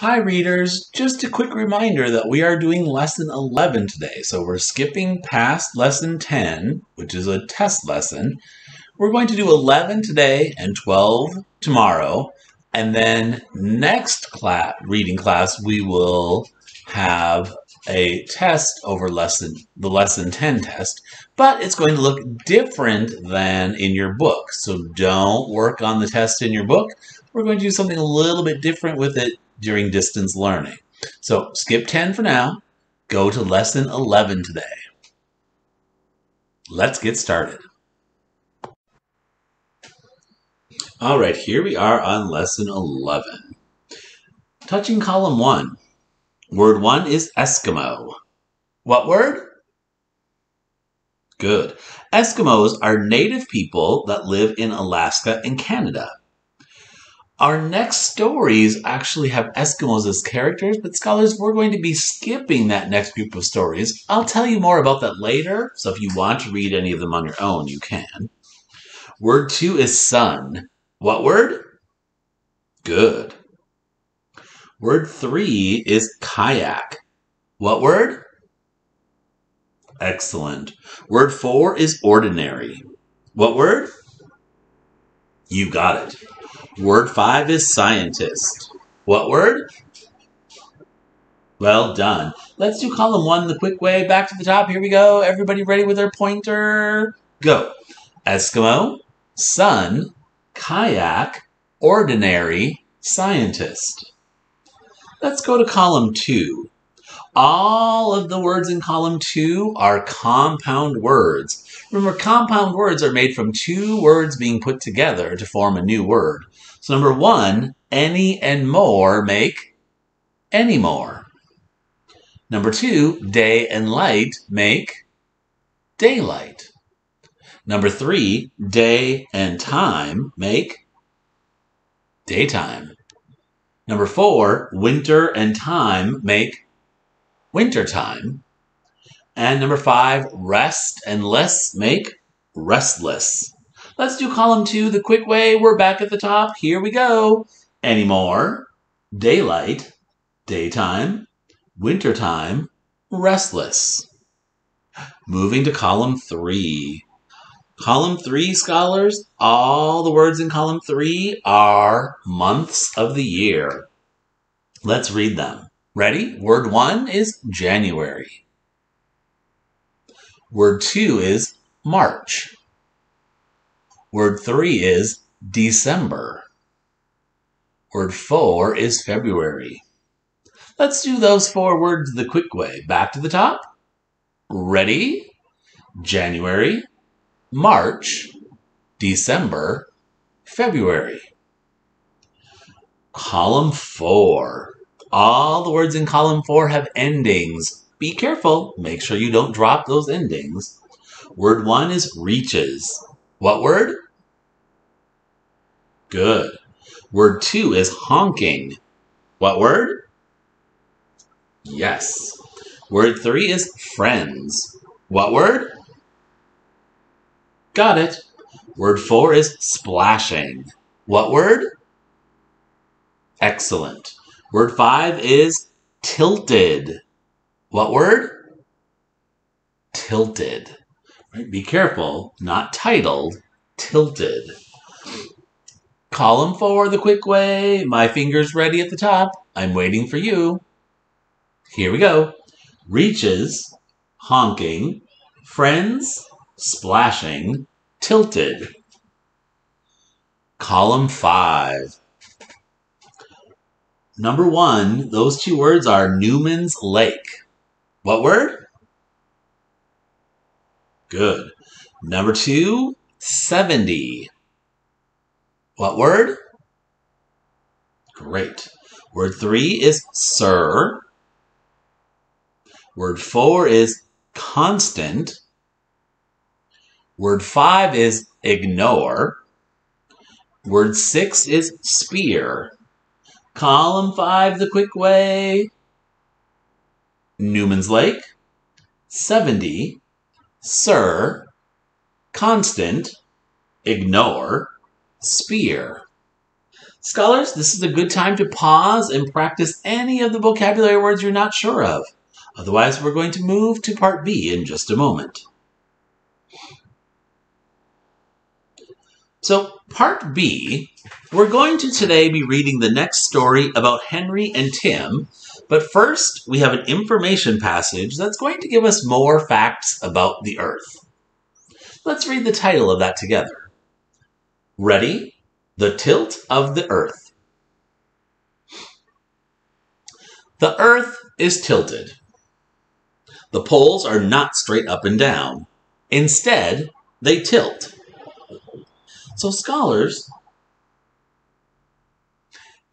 Hi, readers. Just a quick reminder that we are doing lesson 11 today. So we're skipping past lesson 10, which is a test lesson. We're going to do 11 today and 12 tomorrow. And then next class, reading class, we will have a test over lesson the lesson 10 test, but it's going to look different than in your book. So don't work on the test in your book. We're going to do something a little bit different with it during distance learning. So skip 10 for now. Go to lesson 11 today. Let's get started. All right, here we are on lesson 11. Touching column 1. Word 1 is Eskimo. What word? Good. Eskimos are native people that live in Alaska and Canada. Our next stories actually have Eskimos as characters, but scholars, we're going to be skipping that next group of stories. I'll tell you more about that later, so if you want to read any of them on your own, you can. Word two is sun. What word? Good. Word three is kayak. What word? Excellent. Word four is ordinary. What word? You got it. Word five is scientist. What word? Well done. Let's do column one the quick way. Back to the top. Here we go. Everybody ready with their pointer? Go. Eskimo, sun, kayak, ordinary, scientist. Let's go to column two. All of the words in column two are compound words. Remember, compound words are made from two words being put together to form a new word. So number one, any and more make any more. Number two, day and light make daylight. Number three, day and time make daytime. Number four, winter and time make winter time. And number five, rest and less make restless. Let's do column two the quick way. We're back at the top. Here we go. Anymore, daylight, daytime, wintertime, restless. Moving to column three. Column three, scholars, all the words in column three are months of the year. Let's read them. Ready? Word one is January. Word two is March. Word three is December. Word four is February. Let's do those four words the quick way. Back to the top. Ready? January, March, December, February. Column four. All the words in column four have endings. Be careful. Make sure you don't drop those endings. Word one is reaches. What word? Good. Word two is honking. What word? Yes. Word three is friends. What word? Got it. Word four is splashing. What word? Excellent. Word five is tilted. What word? Tilted. Right? Be careful, not titled, tilted. Column four the quick way. My finger's ready at the top. I'm waiting for you. Here we go. Reaches, honking, friends, splashing, tilted. Column five. Number one, those two words are Newman's Lake. What word? Good. Number two, 70. What word? Great. Word three is sir. Word four is constant. Word five is ignore. Word six is spear. Column five the quick way. Newman's Lake. 70. Sir. Constant. Ignore spear. Scholars, this is a good time to pause and practice any of the vocabulary words you're not sure of. Otherwise, we're going to move to part B in just a moment. So, part B, we're going to today be reading the next story about Henry and Tim, but first we have an information passage that's going to give us more facts about the Earth. Let's read the title of that together. Ready? The Tilt of the Earth. The Earth is tilted. The poles are not straight up and down. Instead, they tilt. So, scholars,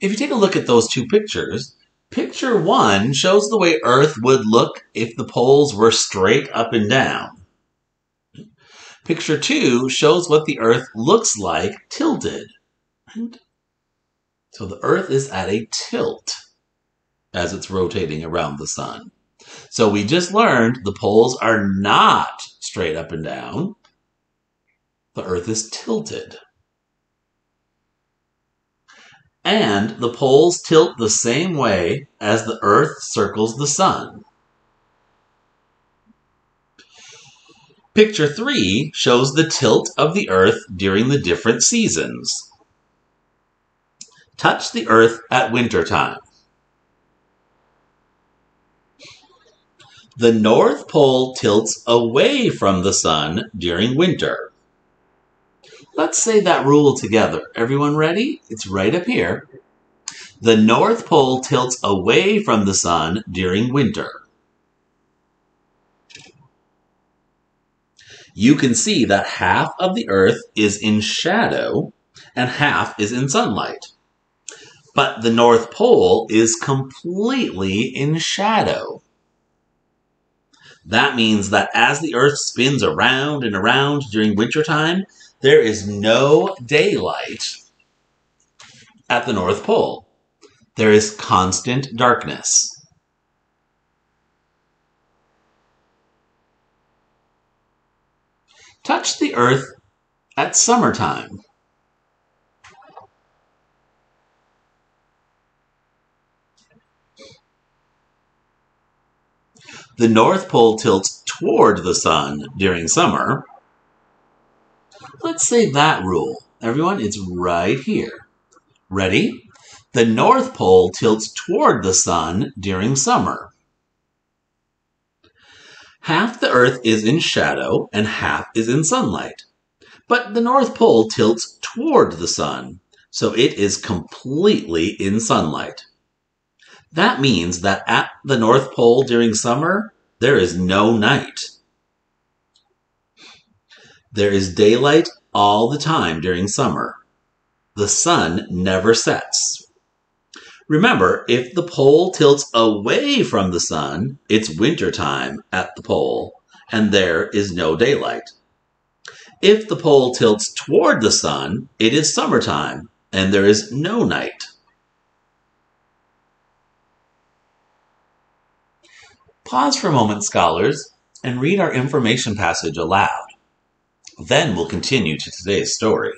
if you take a look at those two pictures, picture one shows the way Earth would look if the poles were straight up and down. Picture two shows what the Earth looks like tilted. So the Earth is at a tilt as it's rotating around the sun. So we just learned the poles are not straight up and down. The Earth is tilted. And the poles tilt the same way as the Earth circles the sun. Picture 3 shows the tilt of the Earth during the different seasons. Touch the Earth at winter time. The North Pole tilts away from the sun during winter. Let's say that rule together. Everyone ready? It's right up here. The North Pole tilts away from the sun during winter. You can see that half of the Earth is in shadow and half is in sunlight. But the North Pole is completely in shadow. That means that as the Earth spins around and around during wintertime, there is no daylight at the North Pole. There is constant darkness. Touch the Earth at summertime. The North Pole tilts toward the sun during summer, Let's say that rule. Everyone, it's right here. Ready? The North Pole tilts toward the sun during summer. Half the Earth is in shadow and half is in sunlight. But the North Pole tilts toward the sun, so it is completely in sunlight. That means that at the North Pole during summer, there is no night. There is daylight all the time during summer. The sun never sets. Remember, if the pole tilts away from the sun, it's winter time at the pole, and there is no daylight. If the pole tilts toward the sun, it is summertime, and there is no night. Pause for a moment, scholars, and read our information passage aloud. Then we'll continue to today's story.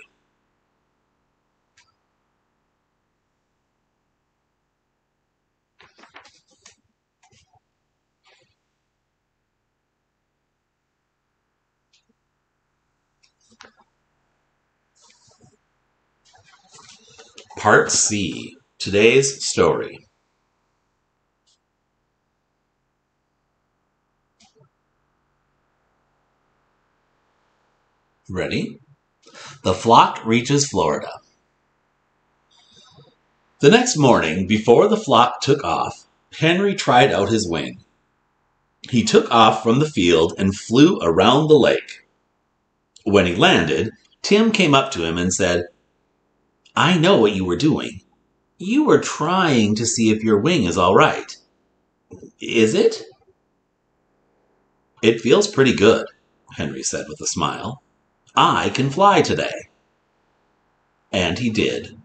Part C Today's Story Ready? The flock reaches Florida. The next morning, before the flock took off, Henry tried out his wing. He took off from the field and flew around the lake. When he landed, Tim came up to him and said, I know what you were doing. You were trying to see if your wing is all right. Is it? It feels pretty good, Henry said with a smile. I can fly today. And he did.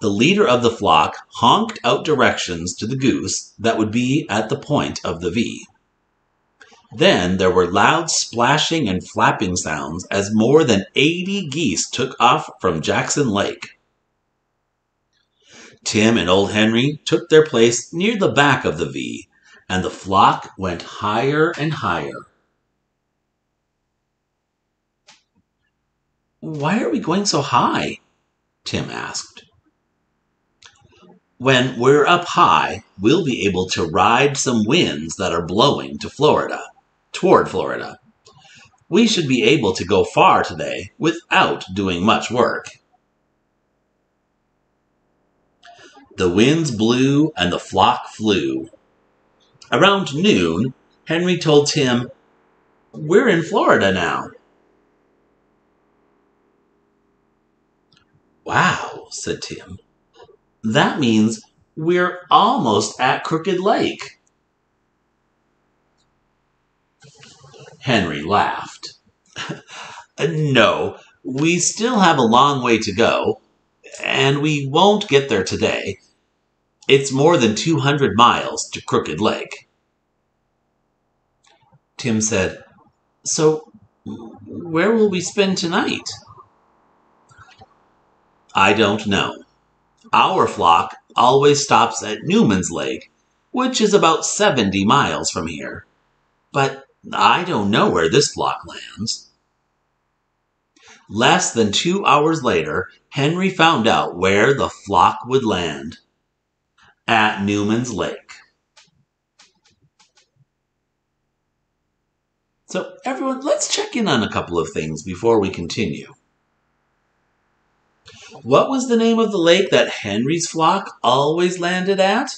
The leader of the flock honked out directions to the goose that would be at the point of the V. Then there were loud splashing and flapping sounds as more than 80 geese took off from Jackson Lake. Tim and old Henry took their place near the back of the V, and the flock went higher and higher. Why are we going so high? Tim asked. When we're up high, we'll be able to ride some winds that are blowing to Florida, toward Florida. We should be able to go far today without doing much work. The winds blew and the flock flew. Around noon, Henry told Tim, We're in Florida now. Wow, said Tim. That means we're almost at Crooked Lake. Henry laughed. no, we still have a long way to go, and we won't get there today. It's more than 200 miles to Crooked Lake. Tim said, So, where will we spend tonight? I don't know. Our flock always stops at Newman's Lake, which is about 70 miles from here. But I don't know where this flock lands. Less than two hours later, Henry found out where the flock would land at Newman's Lake. So, everyone, let's check in on a couple of things before we continue. What was the name of the lake that Henry's flock always landed at?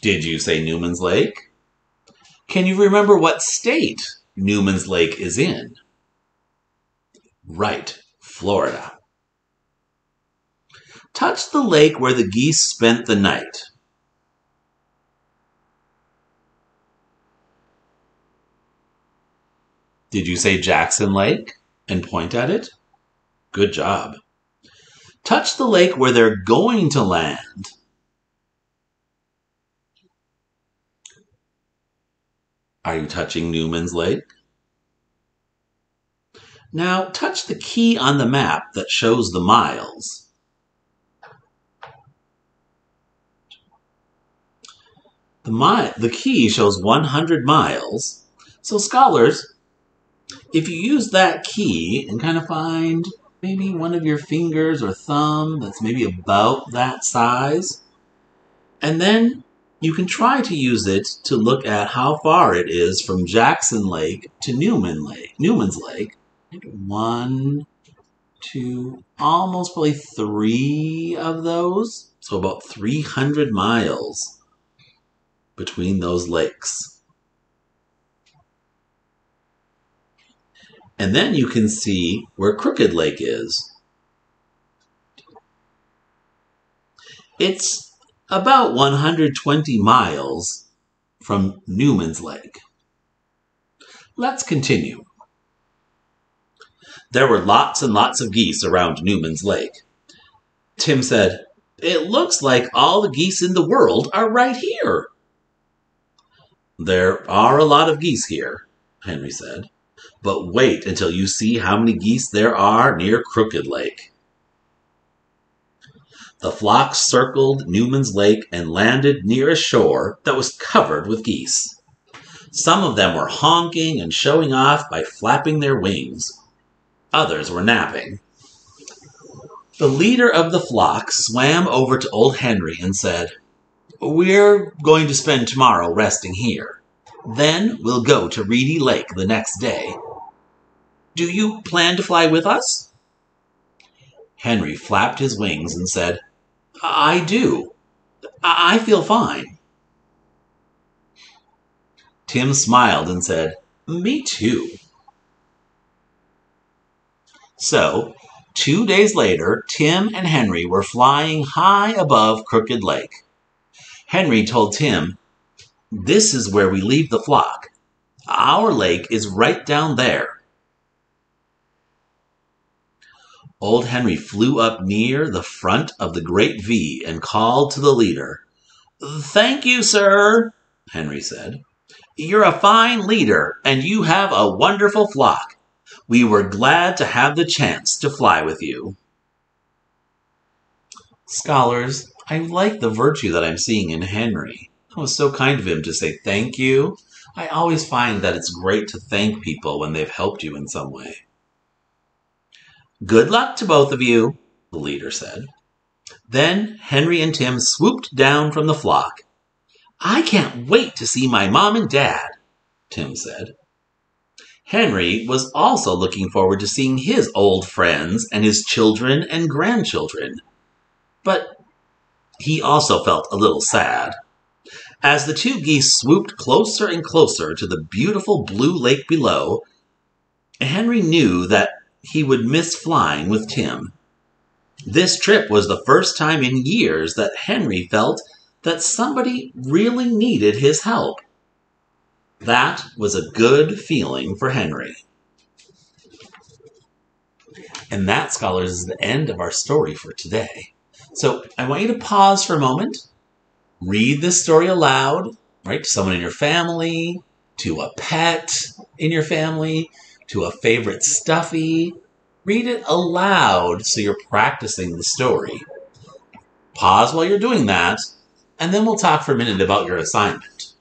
Did you say Newman's Lake? Can you remember what state Newman's Lake is in? Right, Florida. Touch the lake where the geese spent the night. Did you say Jackson Lake and point at it? Good job. Touch the lake where they're going to land. Are you touching Newman's Lake? Now touch the key on the map that shows the miles. The, mi the key shows 100 miles. So scholars, if you use that key and kind of find maybe one of your fingers or thumb that's maybe about that size, and then you can try to use it to look at how far it is from Jackson Lake to Newman Lake, Newman's Lake. One, two, almost probably three of those. So about 300 miles between those lakes. And then you can see where Crooked Lake is. It's about 120 miles from Newman's Lake. Let's continue. There were lots and lots of geese around Newman's Lake. Tim said, It looks like all the geese in the world are right here. There are a lot of geese here, Henry said. But wait until you see how many geese there are near Crooked Lake. The flock circled Newman's Lake and landed near a shore that was covered with geese. Some of them were honking and showing off by flapping their wings. Others were napping. The leader of the flock swam over to old Henry and said, We're going to spend tomorrow resting here. Then we'll go to Reedy Lake the next day. Do you plan to fly with us? Henry flapped his wings and said, I do. I feel fine. Tim smiled and said, Me too. So, two days later, Tim and Henry were flying high above Crooked Lake. Henry told Tim, This is where we leave the flock. Our lake is right down there. Old Henry flew up near the front of the great V and called to the leader. Thank you, sir, Henry said. You're a fine leader, and you have a wonderful flock. We were glad to have the chance to fly with you. Scholars, I like the virtue that I'm seeing in Henry. It was so kind of him to say thank you. I always find that it's great to thank people when they've helped you in some way. Good luck to both of you, the leader said. Then Henry and Tim swooped down from the flock. I can't wait to see my mom and dad, Tim said. Henry was also looking forward to seeing his old friends and his children and grandchildren. But he also felt a little sad. As the two geese swooped closer and closer to the beautiful blue lake below, Henry knew that he would miss flying with Tim. This trip was the first time in years that Henry felt that somebody really needed his help. That was a good feeling for Henry. And that, scholars, is the end of our story for today. So I want you to pause for a moment, read this story aloud, right, to someone in your family, to a pet in your family, to a favorite stuffy. Read it aloud so you're practicing the story. Pause while you're doing that, and then we'll talk for a minute about your assignment.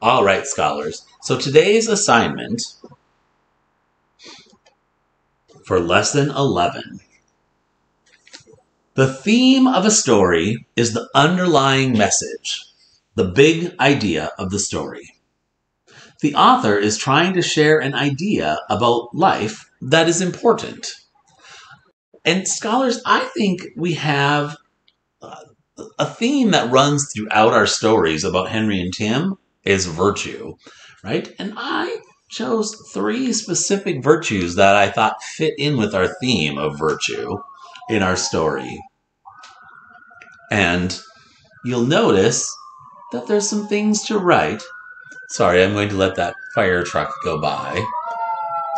All right, scholars. So today's assignment for lesson 11. The theme of a story is the underlying message, the big idea of the story. The author is trying to share an idea about life that is important. And scholars, I think we have uh, a theme that runs throughout our stories about Henry and Tim is virtue, right? And I chose three specific virtues that I thought fit in with our theme of virtue in our story. And you'll notice that there's some things to write. Sorry, I'm going to let that fire truck go by.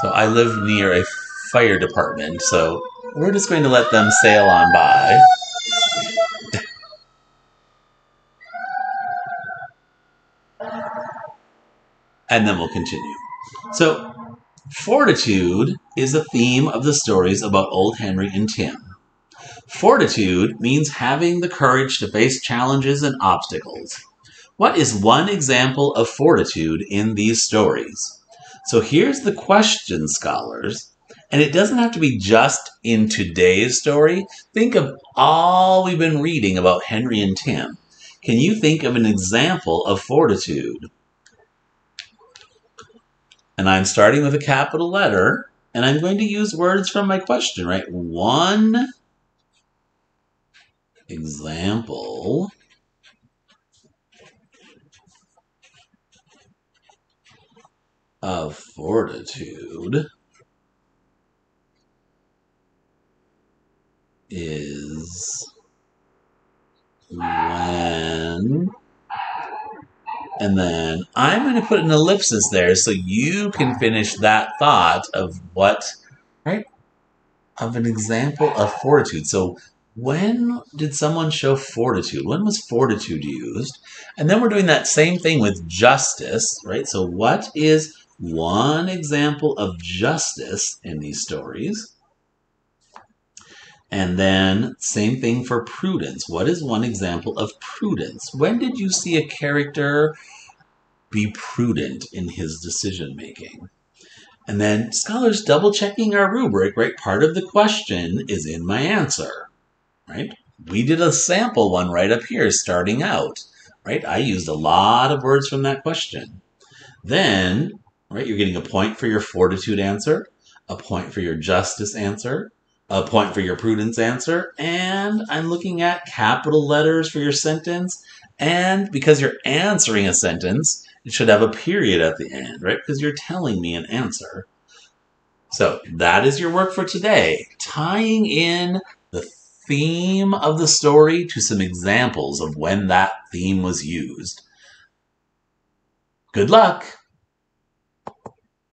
So I live near a fire department, so we're just going to let them sail on by. and then we'll continue. So, fortitude is the theme of the stories about old Henry and Tim. Fortitude means having the courage to face challenges and obstacles. What is one example of fortitude in these stories? So here's the question, scholars, and it doesn't have to be just in today's story. Think of all we've been reading about Henry and Tim. Can you think of an example of fortitude? And I'm starting with a capital letter, and I'm going to use words from my question, right? One example of fortitude is when and then I'm going to put an ellipsis there so you can finish that thought of what, right? Of an example of fortitude. So when did someone show fortitude? When was fortitude used? And then we're doing that same thing with justice, right? So what is one example of justice in these stories? And then same thing for prudence. What is one example of prudence? When did you see a character be prudent in his decision making? And then scholars double checking our rubric, right? Part of the question is in my answer, right? We did a sample one right up here starting out, right? I used a lot of words from that question. Then, right, you're getting a point for your fortitude answer, a point for your justice answer, a point for your prudence answer, and I'm looking at capital letters for your sentence. And because you're answering a sentence, it should have a period at the end, right? Because you're telling me an answer. So that is your work for today, tying in theme of the story to some examples of when that theme was used. Good luck!